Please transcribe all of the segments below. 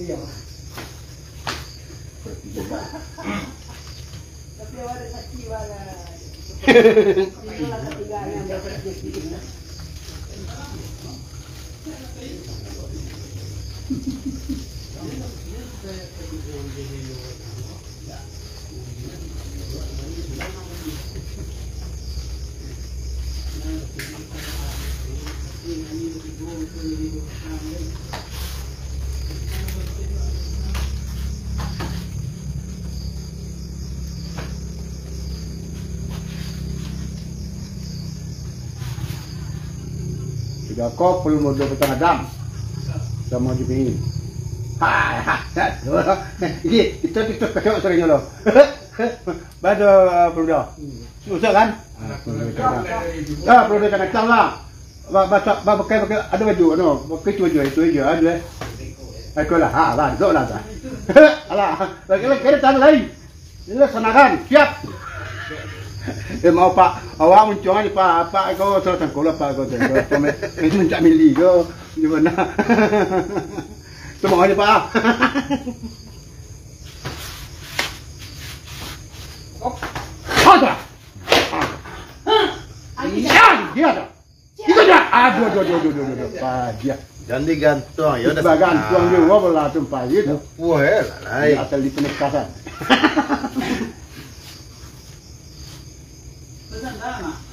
Iya. Tapi ada sakit wala. Kalau lah ketiganya yang berjeki. Thank you. Tiga kopul mo do petang adam. Sama di sini. Ha ha. Ini itu itu kacau sering lo. Bado perlu dah. Susah kan? Ah, perlu dah kena lah. Ba ba ba pakai pakai ada baju no. Pakai tu baju itu aja ada. Aku lah, ha, lah, zo lah. Alah, lagi lagi tangan lain. Ini senakan, siap. Eh mau pak, awak muncul ni pak, pak kau terus tangkul pak kau terus. Kau me, ini mencak mili kau di mana? Semua ni pak. Oh, ada. Ya, dia ada. Itu dia. Aduh, aduh, aduh, aduh, aduh, aduh, pak dia. Jangan digantung, ya udah. Sebagai tuang dia, wah belah tumpah itu. Wah, ya lah. Di asal di penekasan.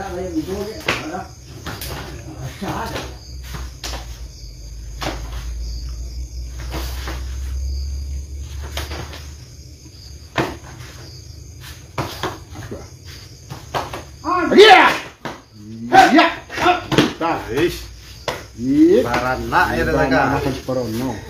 看看你东西怎么了？啥的？Barana tá, era da garrafa de coronel.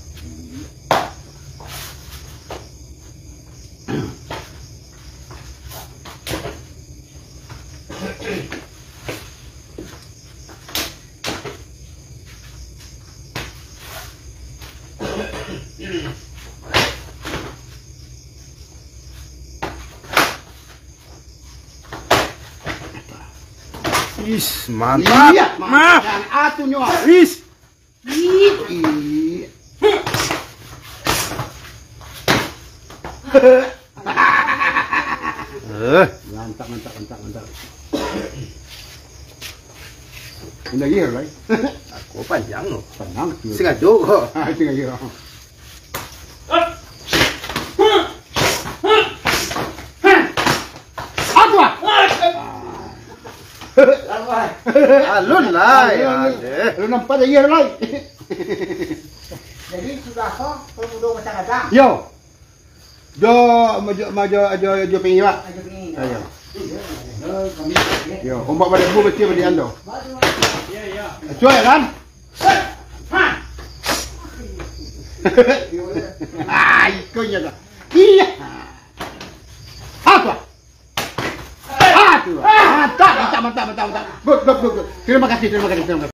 Ish, mantap. Iya, Mah. Dan atunya. Ish. Iya. Eh, Mantap, mantap, mantap, mantap. Ini lagi aku panjang loh. Tenang. Sengaja kok. Ah, itu lagi. Aku ah. Alun lah ya. deh. Lu nampak lagi lah. Jadi sudah kok pemudo macam ada. Yo. Jo, maju maju jo jo pingi pak. Ayo begini. Ayo. Yo, ombak pada bu mesti pada ando. Iya, iya. Cuy kan? Ah, ikonya dah. Iya. Mantap, mantap, mantap, mantap, mantap. Good, good, good. Terima kasih, terima kasih, terima kasih.